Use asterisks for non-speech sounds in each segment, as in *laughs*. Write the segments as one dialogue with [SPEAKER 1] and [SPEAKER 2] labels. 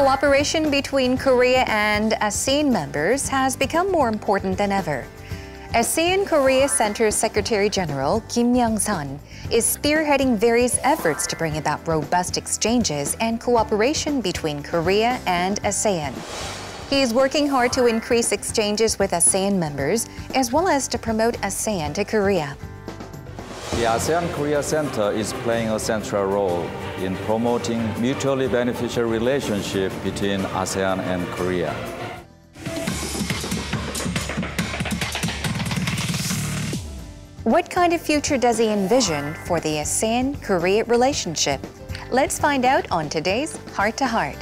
[SPEAKER 1] cooperation between Korea and ASEAN members has become more important than ever. ASEAN Korea Center Secretary General Kim Young-sun is spearheading various efforts to bring about robust exchanges and cooperation between Korea and ASEAN. He is working hard to increase exchanges with ASEAN members as well as to promote ASEAN to Korea.
[SPEAKER 2] The ASEAN Korea Center is playing a central role in promoting mutually beneficial relationship between ASEAN and Korea.
[SPEAKER 1] What kind of future does he envision for the ASEAN Korea relationship? Let's find out on today's Heart to Heart.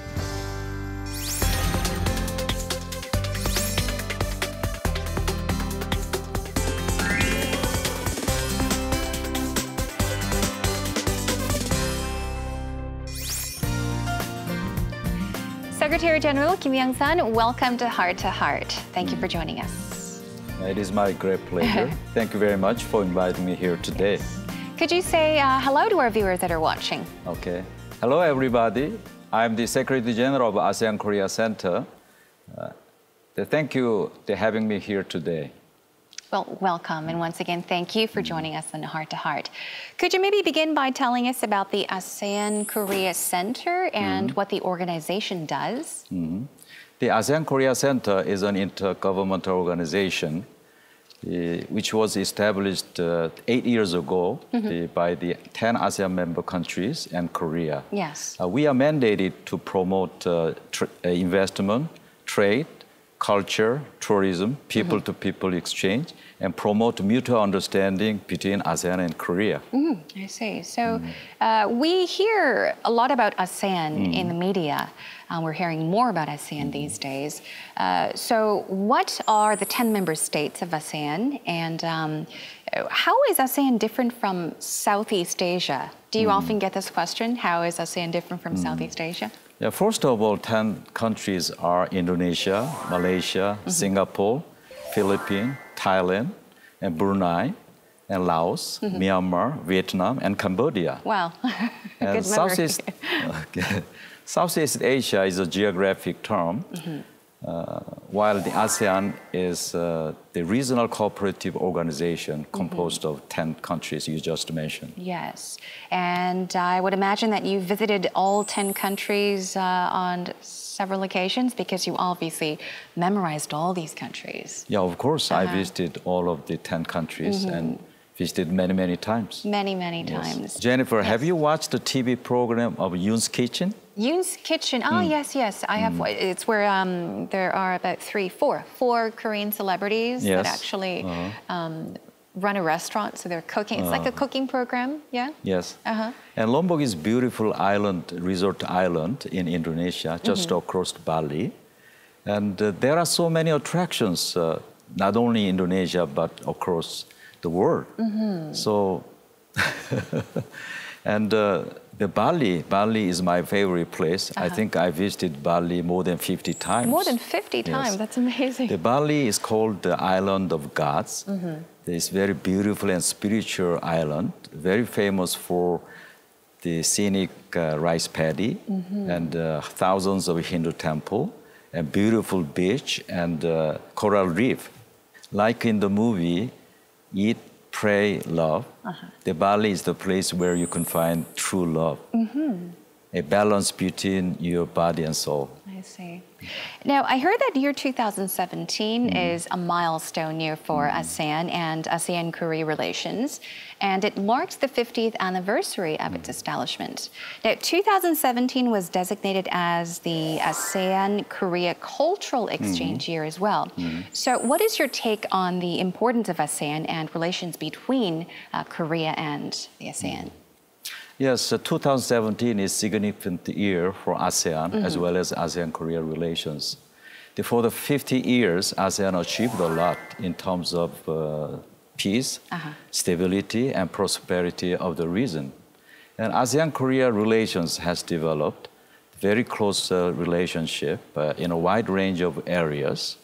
[SPEAKER 1] Secretary General Kim Young-sun, welcome to Heart to Heart. Thank you for joining us.
[SPEAKER 2] It is my great pleasure. *laughs* Thank you very much for inviting me here today.
[SPEAKER 1] Could you say uh, hello to our viewers that are watching?
[SPEAKER 2] Okay. Hello, everybody. I'm the Secretary General of ASEAN Korea Center. Uh, thank you for having me here today.
[SPEAKER 1] Well, welcome. And once again, thank you for joining us on Heart to Heart. Could you maybe begin by telling us about the ASEAN Korea Center and mm what the organization does?
[SPEAKER 2] Mm The ASEAN Korea Center is an intergovernmental organization uh, which was established uh, eight years ago mm -hmm. the, by the 10 ASEAN member countries and Korea.
[SPEAKER 1] Yes.
[SPEAKER 2] Uh, we are mandated to promote uh, uh, investment, trade, culture, tourism, people-to-people exchange, and promote mutual understanding between ASEAN and Korea.
[SPEAKER 1] Mm, I see. So mm. uh, we hear a lot about ASEAN mm. in the media. Uh, we're hearing more about ASEAN these days. Uh, so what are the 10 member states of ASEAN, and um, how is ASEAN different from Southeast Asia? Do you mm. often get this question? How is ASEAN different from mm. Southeast Asia?
[SPEAKER 2] Yeah, first of all, 10 countries are Indonesia, Malaysia, mm-hmm. Singapore, Philippines, Thailand, and Brunei, and Laos, mm-hmm. Myanmar, Vietnam, and Cambodia.
[SPEAKER 1] Wow. *laughs*
[SPEAKER 2] and Southeast, *laughs* Southeast Asia is a geographic term. Mm-hmm. Uh, while the ASEAN is uh, the regional cooperative organization mm-hmm. composed mm -hmm. of 10 countries you just mentioned.
[SPEAKER 1] Yes, and I would imagine that you visited all 10 countries uh, on several occasions because you obviously memorized all these countries.
[SPEAKER 2] Yeah, of course, -huh. I uh-huh. visited all of the 10 countries mm -hmm. and visited many, many times.
[SPEAKER 1] Many, many yes. times.
[SPEAKER 2] Jennifer, yes. have you watched the TV program of Yoon's Kitchen?
[SPEAKER 1] Yoon's Kitchen. Oh, mm. yes, yes. I have. Mm. It's where um, there are about three, four, four Korean celebrities yes. that actually uh -huh. um, run a restaurant. So they're cooking. It's uh -huh. like a uh-huh. cooking program. Yeah.
[SPEAKER 2] Yes. Uh -huh. And Lombok is beautiful island, resort island in Indonesia, just -hmm. across Bali, and uh, there are so many attractions, uh, not only in Indonesia but across the world. -hmm. So, *laughs* and uh, the Bali, Bali is my favorite place. Uh -huh. I uh-huh. think I visited Bali more than 50 times.
[SPEAKER 1] More than 50 times, yes. that's amazing.
[SPEAKER 2] The Bali is called the island of gods. Mm -hmm. It's very beautiful and spiritual island, very famous for the scenic uh, rice paddy mm -hmm. and uh, thousands of Hindu temple and beautiful beach and uh, coral reef. Like in the movie, Eat, pray, love. Uh-huh. The Bali is the place where you can find true love. Mm-hmm. A balance between your body and soul.
[SPEAKER 1] I see. Now, I heard that year 2017 mm. is a milestone year for mm. ASEAN and ASEAN Korea relations, and it marks the 50th anniversary of mm. its establishment. Now, 2017 was designated as the ASEAN Korea Cultural Exchange mm-hmm. year as well. Mm-hmm. So, what is your take on the importance of ASEAN and relations between uh, Korea and the ASEAN?
[SPEAKER 2] Yes, uh, 2017 is significant year for ASEAN mm -hmm. as well as ASEAN-Korea relations. For the 50 years, ASEAN achieved a lot in terms of uh, peace, uh -huh. stability, and prosperity of the region. And ASEAN-Korea relations has developed very close uh, relationship uh, in a wide range of areas.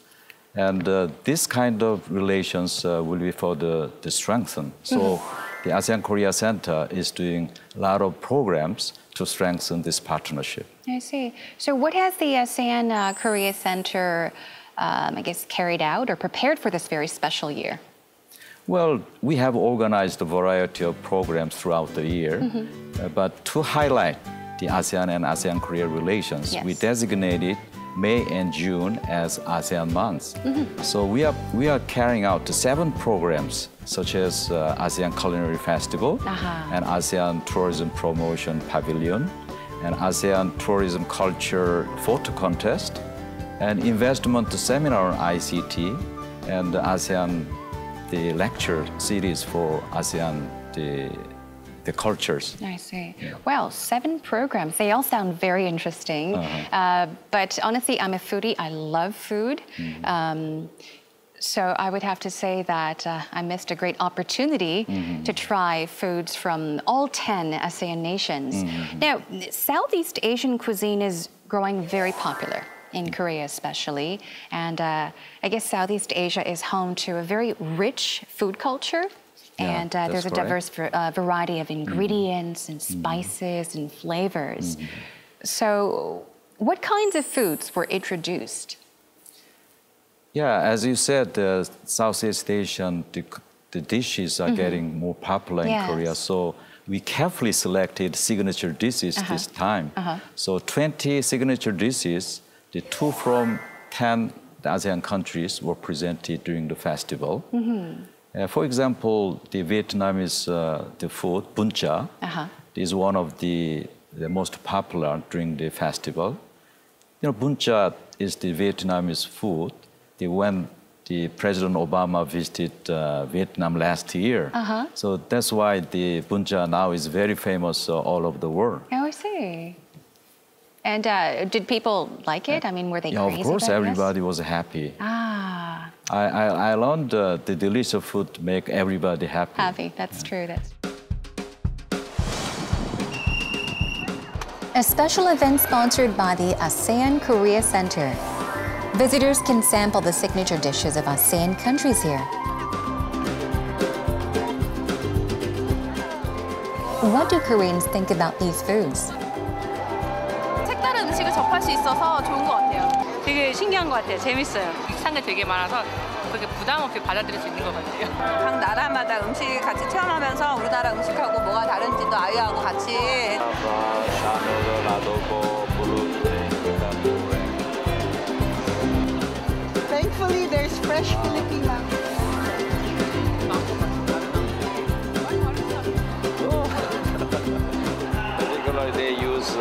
[SPEAKER 2] And uh, this kind of relations uh, will be further strengthened. So. Mm -hmm the ASEAN Korea Center is doing a lot of programs to strengthen this partnership.
[SPEAKER 1] I see. So, what has the ASEAN uh, Korea Center, um, I guess, carried out or prepared for this very special year?
[SPEAKER 2] Well, we have organized a variety of programs throughout the year, mm-hmm. uh, but to highlight the ASEAN and ASEAN Korea relations, yes. we designated May and June as ASEAN months. Mm-hmm. So we are we are carrying out seven programs such as uh, ASEAN Culinary Festival uh-huh. and ASEAN Tourism Promotion Pavilion and ASEAN Tourism Culture Photo Contest and investment seminar on ICT and ASEAN the lecture series for ASEAN the the cultures.
[SPEAKER 1] I see. Yeah. Well, seven programs. They all sound very interesting. Uh-huh. Uh, but honestly, I'm a foodie. I love food. Mm-hmm. Um, so I would have to say that uh, I missed a great opportunity mm-hmm. to try foods from all 10 ASEAN nations. Mm-hmm. Now, Southeast Asian cuisine is growing very popular in Korea especially. And uh, I guess Southeast Asia is home to a very rich food culture. Yeah, and uh, there's a diverse uh, variety of mm-hmm. ingredients mm. and spices mm. and flavors. Mm. So, what kinds of foods were introduced?
[SPEAKER 2] Yeah, as you said, the Southeast Asian the, the dishes are mm-hmm. getting more popular yes. in Korea. So we carefully selected signature dishes uh-huh. this time. Uh-huh. So 20 signature dishes, the two from 10 ASEAN countries were presented during the festival. Mm-hmm. Uh, for example, the Vietnamese uh, the food bún chả uh-huh. is one of the, the most popular during the festival. You know, bún chả is the Vietnamese food. The, when the President Obama visited uh, Vietnam last year, uh-huh. so that's why the bún chả now is very famous uh, all over the world.
[SPEAKER 1] Oh, I see. And uh, did people like it? I mean, were they
[SPEAKER 2] yeah,
[SPEAKER 1] crazy?
[SPEAKER 2] of course, everybody was happy.
[SPEAKER 1] Ah.
[SPEAKER 2] I, I, I learned uh, the delicious food make everybody happy.
[SPEAKER 1] Happy, that's yeah. true. That's A special event sponsored by the ASEAN Korea Center. Visitors can sample the signature dishes of ASEAN countries here. What do Koreans think about these foods?
[SPEAKER 3] 색다른 음식을 접할 수 있어서 좋은 것 같아요. 신기한 것 같아요. 재밌어요. 상게 되게 많아서 그렇게 부담 없이 받아들일 수 있는 것 같아요.
[SPEAKER 4] 각 나라마다 음식 같이 체험하면서 우리나라 음식하고 뭐가 다른지도 아이하고 같이
[SPEAKER 5] Thankfully, there's fresh Filipino.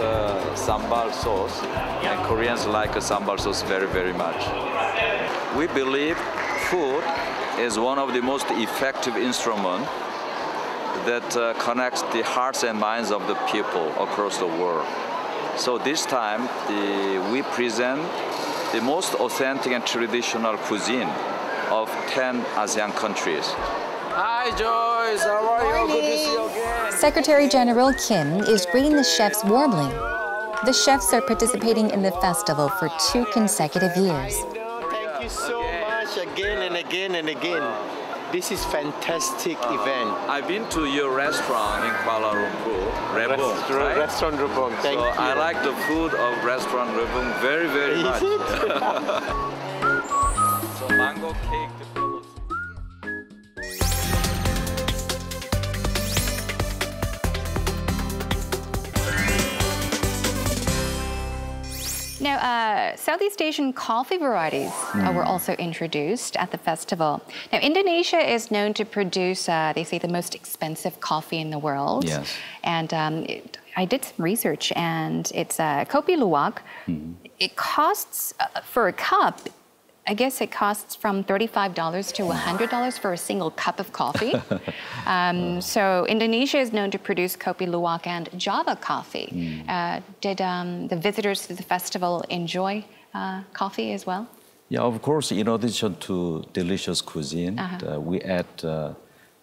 [SPEAKER 2] Uh, sambal sauce, and Koreans like sambal sauce very, very much. We believe food is one of the most effective instruments that uh, connects the hearts and minds of the people across the world. So this time, the, we present the most authentic and traditional cuisine of 10 ASEAN countries.
[SPEAKER 6] Hi, Joyce. How are you? Good to see you again.
[SPEAKER 1] Secretary General Kim is greeting the chefs warmly. The chefs are participating in the festival for two consecutive years.
[SPEAKER 6] Thank you so much again and again and again. This is fantastic uh, event.
[SPEAKER 2] I've been to your restaurant in Kuala Lumpur, Rebung,
[SPEAKER 6] Restaurant,
[SPEAKER 2] right?
[SPEAKER 6] restaurant Rebung. Thank
[SPEAKER 2] so
[SPEAKER 6] you.
[SPEAKER 2] I like the food of restaurant Rebung very, very
[SPEAKER 6] Is
[SPEAKER 2] much. *laughs* so mango cake.
[SPEAKER 1] Now, uh, Southeast Asian coffee varieties uh, were also introduced at the festival. Now, Indonesia is known to produce, uh, they say, the most expensive coffee in the world.
[SPEAKER 2] Yes.
[SPEAKER 1] And um, it, I did some research, and it's uh, Kopi Luwak. Mm. It costs, uh, for a cup, I guess it costs from $35 to $100 for a single cup of coffee. *laughs* um, so Indonesia is known to produce Kopi Luwak and Java coffee. Mm. Uh, did um, the visitors to the festival enjoy uh, coffee as well?
[SPEAKER 2] Yeah, of course. In addition to delicious cuisine, uh-huh. uh, we add uh,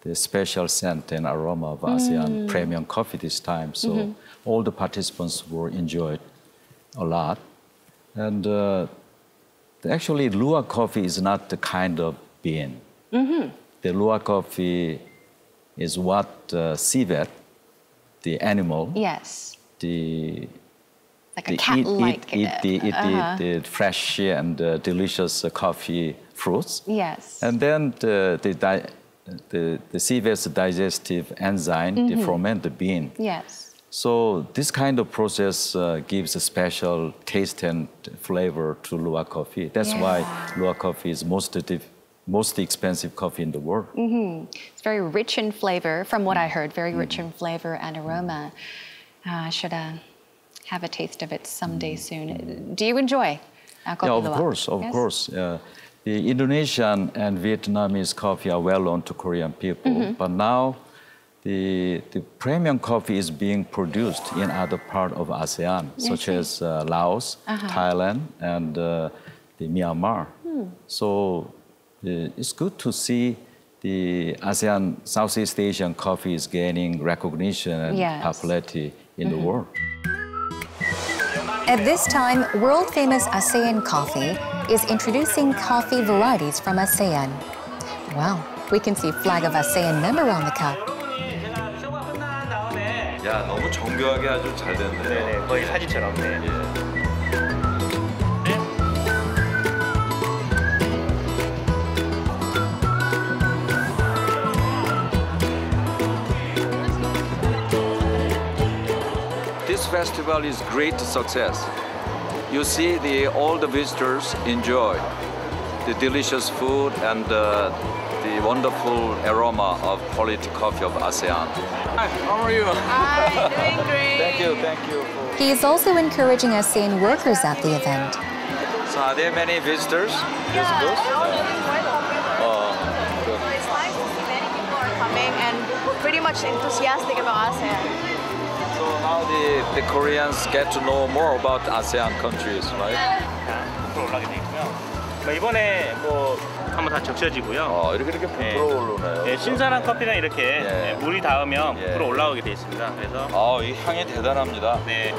[SPEAKER 2] the special scent and aroma of ASEAN mm. premium coffee this time. So mm-hmm. all the participants were enjoyed a lot. And uh, Actually, Luwak coffee is not the kind of bean. Mm-hmm. The Luwak coffee is what uh, civet, the animal,
[SPEAKER 1] Yes.
[SPEAKER 2] the
[SPEAKER 1] Like a cat
[SPEAKER 2] eat,
[SPEAKER 1] like.
[SPEAKER 2] eat, eat, the, eat
[SPEAKER 1] uh-huh.
[SPEAKER 2] the, the fresh and uh, delicious uh, coffee fruits.
[SPEAKER 1] Yes.
[SPEAKER 2] And then the, the, di- the, the civets digestive enzyme,
[SPEAKER 1] Mm-hmm.
[SPEAKER 2] they ferment the bean.
[SPEAKER 1] yes.
[SPEAKER 2] So this kind of process uh, gives a special taste and flavor to Luwak coffee. That's why. Luwak coffee is most, most expensive coffee in the world.
[SPEAKER 1] It's very rich in flavor, from what I
[SPEAKER 2] Mm.
[SPEAKER 1] heard, very rich in flavor and aroma. Uh, I should uh, have a taste of it someday soon. Do you enjoy
[SPEAKER 2] Mm. Yeah, of
[SPEAKER 1] luwak?
[SPEAKER 2] course, of
[SPEAKER 1] Yes?
[SPEAKER 2] course. The Indonesian and Vietnamese coffee are well known to Korean people,
[SPEAKER 1] Mm-hmm.
[SPEAKER 2] but now the, the premium coffee is being produced in other parts of ASEAN, such as uh, Laos,
[SPEAKER 1] Uh-huh.
[SPEAKER 2] Thailand, and uh, the Myanmar.
[SPEAKER 1] Hmm.
[SPEAKER 2] So uh, it's good to see the ASEAN Southeast Asian coffee is gaining recognition and
[SPEAKER 1] Yes. Mm-hmm.
[SPEAKER 2] popularity in the world.
[SPEAKER 1] At this time, world famous ASEAN Coffee is introducing coffee varieties from ASEAN. Wow, we can see flag of ASEAN member on the cup.
[SPEAKER 2] 야, 너무 정교하게 아주 잘 됐네요.
[SPEAKER 7] 네네, 거의 사진처럼. 네.
[SPEAKER 2] This festival is great success. You see the all the visitors enjoy the delicious food and uh, the wonderful aroma of quality coffee of ASEAN. Hi, how are you?
[SPEAKER 4] Hi, doing great.
[SPEAKER 2] Thank you, thank you.
[SPEAKER 1] He is also encouraging ASEAN workers at the event.
[SPEAKER 2] So are there many visitors?
[SPEAKER 4] Yeah, all of it's quite popular.
[SPEAKER 2] Oh,
[SPEAKER 4] So it's nice to see many people are coming and pretty much enthusiastic about ASEAN.
[SPEAKER 2] So now the, the Koreans get to know more about ASEAN countries, right?
[SPEAKER 7] 부풀어 올라게 돼 있고요. 뭐 이번에 뭐 한번 다 적셔지고요.
[SPEAKER 2] 어, 이렇게 이렇게
[SPEAKER 7] 네.
[SPEAKER 2] 부풀어 오르네요.
[SPEAKER 7] 예, 신선한 커피는 이렇게
[SPEAKER 2] 예.
[SPEAKER 7] 예, 물이 닿으면
[SPEAKER 2] 예.
[SPEAKER 7] 부풀어 올라오게 돼 있습니다. 그래서
[SPEAKER 2] 아, 이 향이 대단합니다.
[SPEAKER 7] 네.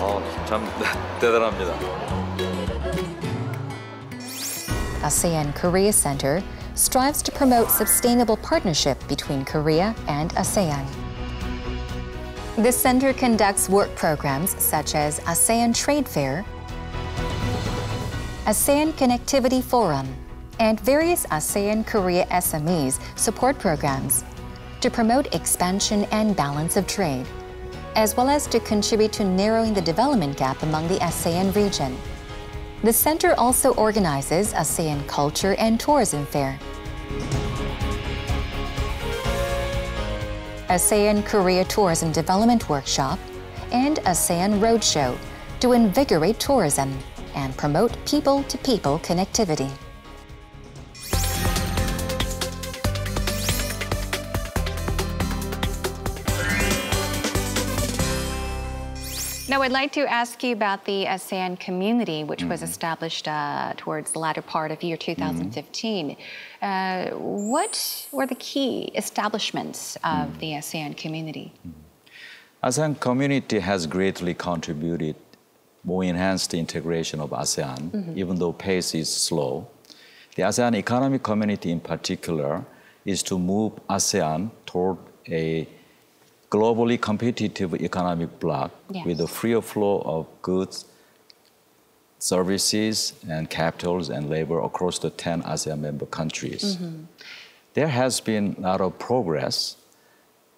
[SPEAKER 2] 어, 참 대단합니다.
[SPEAKER 1] ASEAN Korea Center strives to promote sustainable partnership between Korea and ASEAN. The center conducts work programs such as ASEAN Trade Fair, ASEAN Connectivity Forum, and various ASEAN Korea SMEs support programs to promote expansion and balance of trade, as well as to contribute to narrowing the development gap among the ASEAN region. The center also organizes ASEAN Culture and Tourism Fair. ASEAN Korea Tourism Development Workshop, and ASEAN Roadshow to invigorate tourism and promote people to people connectivity. Now, I'd like to ask you about the ASEAN community, which was mm-hmm. established uh, towards the latter part of year mm-hmm. 2015. Uh, what were the key establishments of mm. the ASEAN community? Mm-hmm.
[SPEAKER 2] ASEAN community has greatly contributed more enhanced integration of ASEAN, even though pace is slow. The ASEAN economic community in particular is to move ASEAN toward a globally competitive economic bloc with a
[SPEAKER 1] Yes.
[SPEAKER 2] freer flow of goods, services, and capitals and labor across the 10 ASEAN member countries. There has been a lot of progress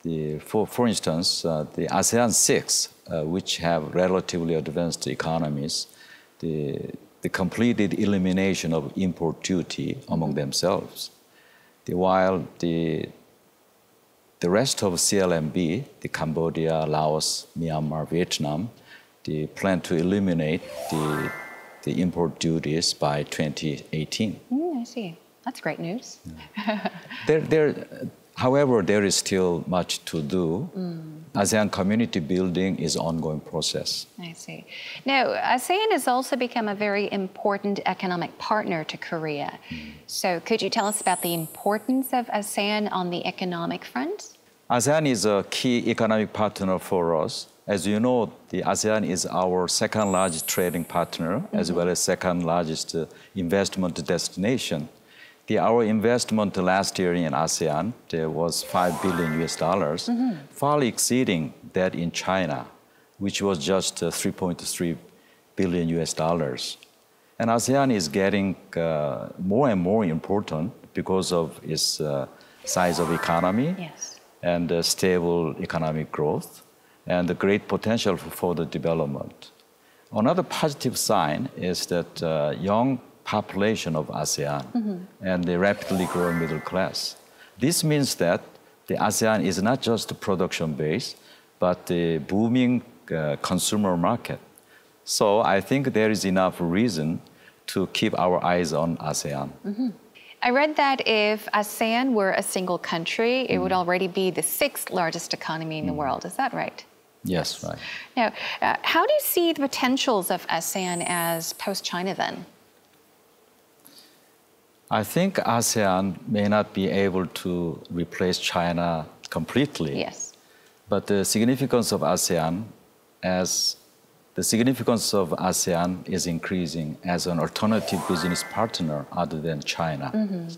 [SPEAKER 2] the, for, for instance, uh, the ASEAN 6, uh, which have relatively advanced economies, the, the completed elimination of import duty among themselves. The, while the, the rest of CLMV, the Cambodia, Laos, Myanmar, Vietnam, they plan to eliminate the, the import duties by 2018.
[SPEAKER 1] Mm, I see. That's great news. *laughs*
[SPEAKER 2] There, there, however, there is still much to do. ASEAN community building is an ongoing process.
[SPEAKER 1] I see. Now, ASEAN has also become a very important economic partner to Korea. So, could you tell us about the importance of ASEAN on the economic front?
[SPEAKER 2] ASEAN is a key economic partner for us As you know, the ASEAN is our second largest trading partner, as well as second largest uh, investment destination. The, our investment last year in ASEAN there was 5 billion US dollars, far exceeding that in China, which was just uh, 3.3 billion US dollars. And ASEAN is getting uh, more and more important because of its uh, size of economy
[SPEAKER 1] Yes.
[SPEAKER 2] And stable economic growth and the great potential for further development. Another positive sign is that uh, young population of ASEAN and the rapidly growing middle class. This means that the ASEAN is not just a production base, but a booming uh, consumer market. So I think there is enough reason to keep our eyes on ASEAN.
[SPEAKER 1] I read that if ASEAN were a single country, it would already be the sixth largest economy in the world. Is that right?
[SPEAKER 2] Yes, right.
[SPEAKER 1] Now, uh, how do you see the potentials of ASEAN as post China then?
[SPEAKER 2] I think ASEAN may not be able to replace China completely.
[SPEAKER 1] Yes.
[SPEAKER 2] But the significance of ASEAN as the significance of ASEAN is increasing as an alternative business partner other than China. Mm-hmm.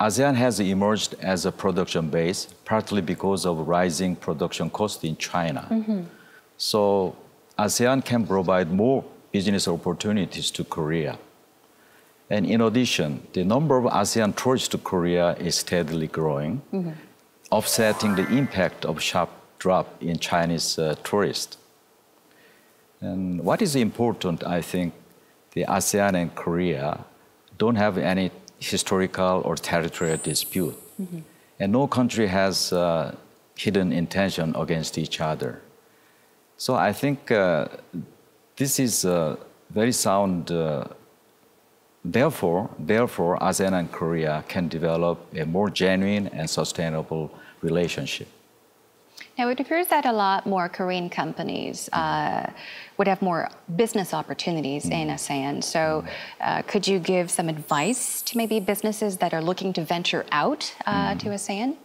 [SPEAKER 2] ASEAN has emerged as a production base partly because of rising production costs in China. Mm-hmm. So ASEAN can provide more business opportunities to Korea. And in addition, the number of ASEAN tourists to Korea is steadily growing, mm-hmm. offsetting the impact of sharp drop in Chinese uh, tourists. And what is important, I think, the ASEAN and Korea don't have any historical or territorial dispute. And no country has uh, hidden intention against each other. So I think uh, this is a very sound. Uh, therefore, therefore, ASEAN and Korea can develop a more genuine and sustainable relationship.
[SPEAKER 1] Now, it appears that a lot more Korean companies uh, would have more business opportunities in ASEAN. So, uh, could you give some advice to maybe businesses that are looking to venture out uh, to ASEAN?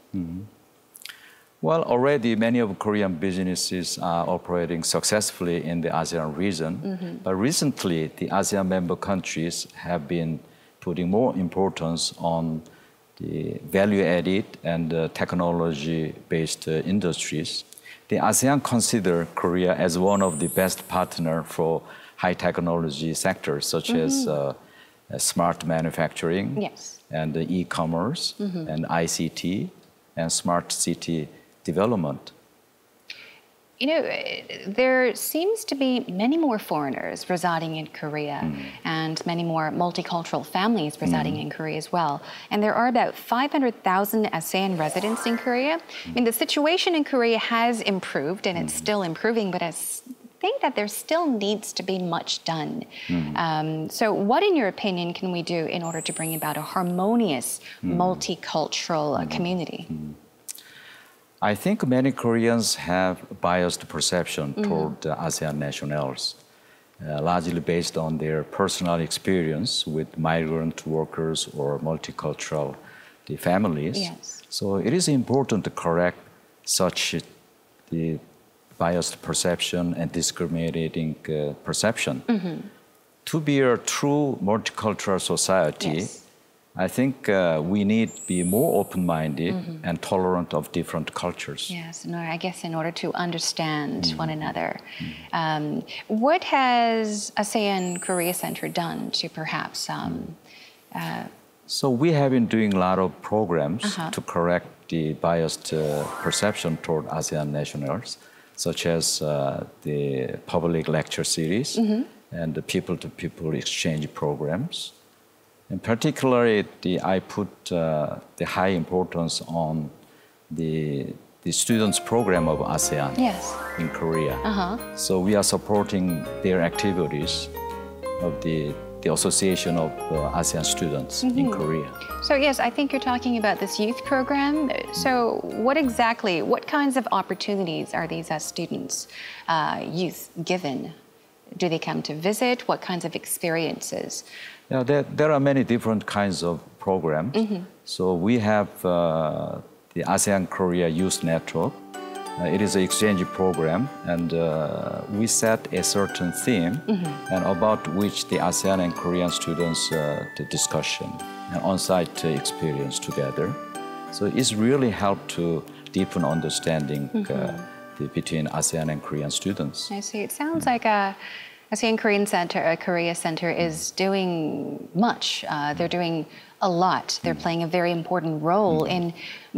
[SPEAKER 2] Well, already many of Korean businesses are operating successfully in the ASEAN region, but recently the ASEAN member countries have been putting more importance on the value-added and uh, technology-based uh, industries. The ASEAN consider Korea as one of the best partner for high technology sectors such as uh, uh, smart manufacturing
[SPEAKER 1] Yes.
[SPEAKER 2] and e-commerce and ICT and smart city development.
[SPEAKER 1] You know, there seems to be many more foreigners residing in Korea mm. and many more multicultural families residing mm. in Korea as well. And there are about 500,000 ASEAN residents in Korea. I mean, the situation in Korea has improved and it's mm. still improving, but I think that there still needs to be much done. Um, so, what, in your opinion, can we do in order to bring about a harmonious multicultural uh, community?
[SPEAKER 2] I think many Koreans have biased perception toward the ASEAN nationals, uh, largely based on their personal experience with migrant workers or multicultural the families.
[SPEAKER 1] Yes.
[SPEAKER 2] So it is important to correct such the biased perception and discriminating uh, perception. To be a true multicultural society,
[SPEAKER 1] Yes.
[SPEAKER 2] I think uh, we need to be more open-minded and tolerant of different cultures.
[SPEAKER 1] Yes, no, I guess in order to understand one another. Um, what has ASEAN Korea Center done to perhaps um,
[SPEAKER 2] So we have been doing a lot of programs
[SPEAKER 1] Uh-huh.
[SPEAKER 2] to correct the biased uh, perception toward ASEAN nationals, such as uh, the public lecture series
[SPEAKER 1] Mm-hmm.
[SPEAKER 2] and the people-to-people exchange programs. And particularly, the, I put uh, the high importance on the, the students program of ASEAN
[SPEAKER 1] yes,
[SPEAKER 2] in Korea.
[SPEAKER 1] uh-huh.
[SPEAKER 2] So we are supporting their activities of the, the Association of uh, ASEAN Students in Korea.
[SPEAKER 1] So yes, I think you're talking about this youth program. So what exactly, what kinds of opportunities are these uh, students, uh, youth given? Do they come to visit? What kinds of experiences?
[SPEAKER 2] Yeah, there, there are many different kinds of programs. So we have uh, the ASEAN Korea Youth Network, Uh, it is an exchange program, and uh, we set a certain theme, and about which the ASEAN and Korean students uh, the discussion and on-site experience together. So it's really helped to deepen understanding uh, the, between ASEAN and Korean students.
[SPEAKER 1] I see. It sounds like a ASEAN Korean Center, a Korea Center, is doing much. Uh, they're doing a lot. They're playing a very important role in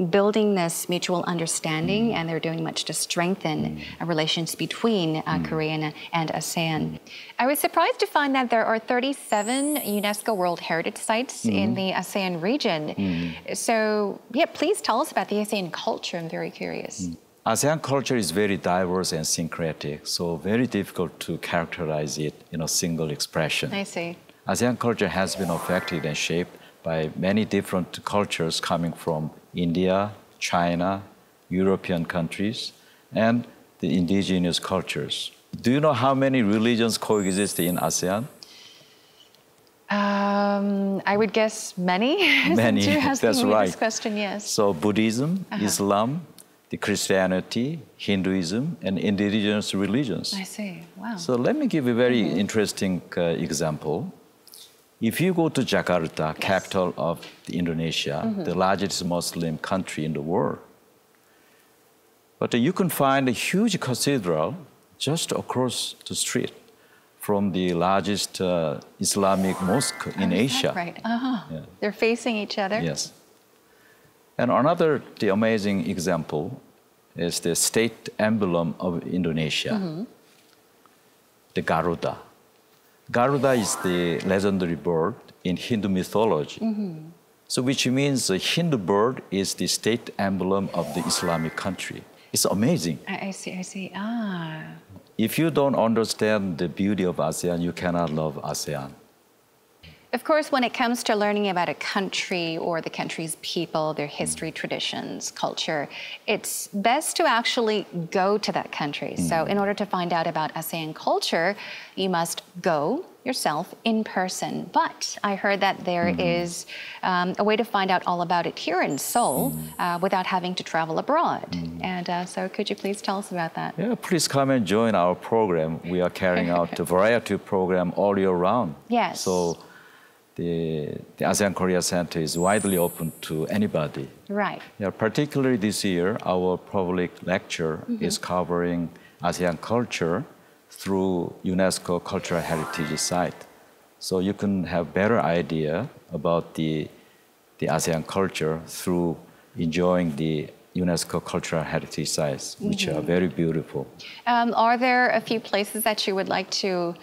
[SPEAKER 1] building this mutual understanding, and they're doing much to strengthen uh, relations between uh, Korea and, and ASEAN. I was surprised to find that there are 37 UNESCO World Heritage Sites in the ASEAN region. So, yeah, please tell us about the ASEAN culture. I'm very curious.
[SPEAKER 2] ASEAN culture is very diverse and syncretic, so very difficult to characterize it in a single expression.
[SPEAKER 1] I see.
[SPEAKER 2] ASEAN culture has been affected and shaped by many different cultures coming from India, China, European countries, and the indigenous cultures. Do you know how many religions coexist in ASEAN?
[SPEAKER 1] Um, I would guess many. *laughs*
[SPEAKER 2] Many, that's right.
[SPEAKER 1] This question, yes.
[SPEAKER 2] So Buddhism, Islam, the Christianity, Hinduism, and indigenous religions.
[SPEAKER 1] I see. Wow.
[SPEAKER 2] So let me give you a very interesting uh, example. If you go to Jakarta, capital of the Indonesia, the largest Muslim country in the world, but you can find a huge cathedral just across the street from the largest uh, Islamic mosque in Asia.
[SPEAKER 1] Right. Uh-huh.
[SPEAKER 2] Yeah.
[SPEAKER 1] They're facing each other.
[SPEAKER 2] Yes. And another the amazing example is the state emblem of Indonesia, the Garuda. Garuda is the legendary bird in Hindu mythology. So, which means the Hindu bird is the state emblem of the Islamic country. It's amazing.
[SPEAKER 1] I, I see. I see. Ah.
[SPEAKER 2] If you don't understand the beauty of ASEAN, you cannot love ASEAN.
[SPEAKER 1] Of course, when it comes to learning about a country or the country's people, their history, traditions, culture, it's best to actually go to that country. So, in order to find out about ASEAN culture, you must go yourself in person. But I heard that there is um, a way to find out all about it here in Seoul uh, without having to travel abroad. And uh, so, could you please tell us about that?
[SPEAKER 2] Yeah, please come and join our program. We are carrying out a variety of program all year round.
[SPEAKER 1] Yes.
[SPEAKER 2] So the, the ASEAN Korea Center is widely open to anybody.
[SPEAKER 1] Right.
[SPEAKER 2] Yeah, particularly this year, our public lecture is covering ASEAN culture through UNESCO Cultural Heritage Site. So you can have better idea about the, the ASEAN culture through enjoying the UNESCO Cultural Heritage Sites, which are very beautiful.
[SPEAKER 1] Um, are there a few places that you would like to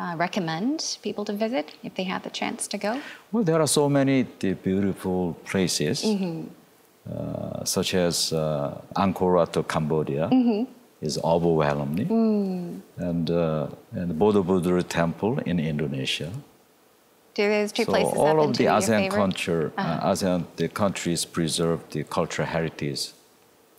[SPEAKER 1] uh, recommend people to visit if they have the chance to go?
[SPEAKER 2] Well, there are so many the beautiful places, uh, such as uh, Angkor Wat of Cambodia is overwhelming, and uh, and Borobudur Temple in Indonesia.
[SPEAKER 1] Do those two
[SPEAKER 2] so
[SPEAKER 1] places
[SPEAKER 2] all of the ASEAN culture, uh,
[SPEAKER 1] Uh-huh.
[SPEAKER 2] ASEAN the countries preserve the cultural heritage.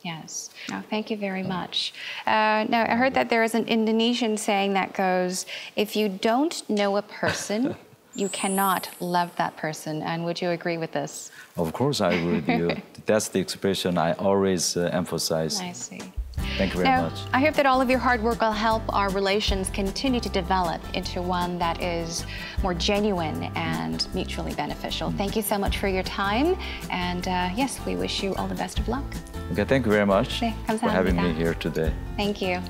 [SPEAKER 1] Yes. No, thank you very much. Uh, now, I heard that there is an Indonesian saying that goes, if you don't know a person, *laughs* you cannot love that person. And would you agree with this?
[SPEAKER 2] Of course, I agree with you. *laughs* That's the expression I always uh, emphasize.
[SPEAKER 1] I see.
[SPEAKER 2] Thank you very
[SPEAKER 1] so,
[SPEAKER 2] much.
[SPEAKER 1] I hope that all of your hard work will help our relations continue to develop into one that is more genuine and mutually beneficial. Thank you so much for your time. And uh, yes, we wish you all the best of luck.
[SPEAKER 2] Okay, thank you very much for having me here today.
[SPEAKER 1] Thank you.